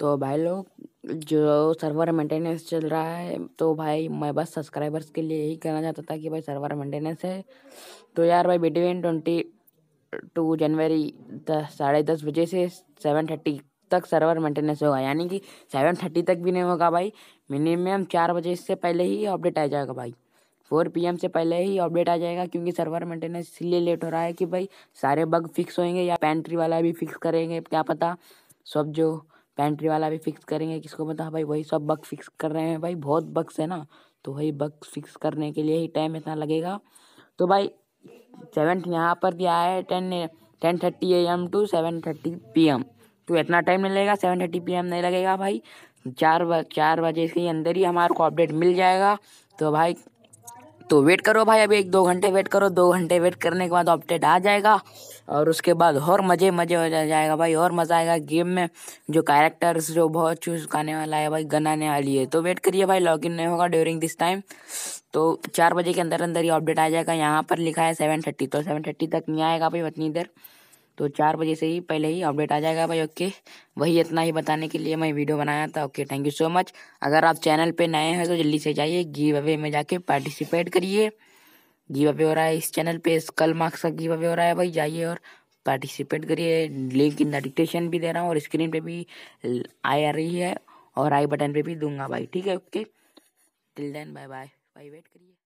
तो भाई लोग, जो सर्वर मेंटेनेंस चल रहा है तो भाई मैं बस सब्सक्राइबर्स के लिए यही कहना चाहता था कि भाई सर्वर मेंटेनेंस है। तो यार भाई बिटवीन ट्वेंटी टू जनवरी दस साढ़े दस बजे से सेवन थर्टी तक सर्वर मेंटेनेंस होगा। यानी कि सेवन थर्टी तक भी नहीं होगा भाई। मिनिमम चार बजे से पहले ही अपडेट आ जाएगा भाई। फोर पीएम से पहले ही अपडेट आ जाएगा क्योंकि सर्वर मेंटेनेंस इसलिए लेट हो रहा है कि भाई सारे बग फिक्स होंगे या पेंट्री वाला भी फिक्स करेंगे, क्या पता। सब जो पेंट्री वाला भी फिक्स करेंगे, किसको पता? भाई, वही सब बग फिक्स कर रहे हैं भाई, बहुत बग्स है ना। तो वही बग फिक्स करने के लिए ही टाइम इतना लगेगा। तो भाई सेवन यहाँ पर दिया है ten ten thirty A M to seven thirty P M तो इतना टाइम नहीं लगेगा सेवन थर्टी पी एम नहीं लगेगा भाई। चार ब, चार बजे के अंदर ही हमारे को अपडेट मिल जाएगा। तो भाई तो वेट करो भाई, अभी एक दो घंटे वेट करो, दो घंटे वेट करने के बाद अपडेट आ जाएगा और उसके बाद और मज़े मज़े हो जाएगा भाई, और मज़ा आएगा गेम में जो कैरेक्टर्स जो बहुत चूज़ आने वाला है भाई गन आने वाली है। तो वेट करिए भाई लॉगिन नहीं होगा ड्यूरिंग दिस टाइम तो चार बजे के अंदर अंदर ही अपडेट आ जाएगा। यहाँ पर लिखा है सेवन थर्टी तो सेवन थर्टी तक नहीं आएगा भाई, उतनी देर। तो चार बजे से ही पहले ही अपडेट आ जाएगा भाई ओके वही इतना ही बताने के लिए मैं वीडियो बनाया था okay thank you so much अगर आप चैनल पे नए हैं तो जल्दी से जाइए गिव अवे में जाके पार्टिसिपेट करिए। गिव अवे हो रहा है इस चैनल पे कल मार्क्स का गिव अवे हो रहा है भाई, जाइए और पार्टिसिपेट करिए। लिंक इन नोटिफिकेशन भी दे रहा हूँ और स्क्रीन पे भी आई आ रही है और आई बटन पे भी दूँगा भाई, ठीक है okay till then bye bye भाई वेट करिए।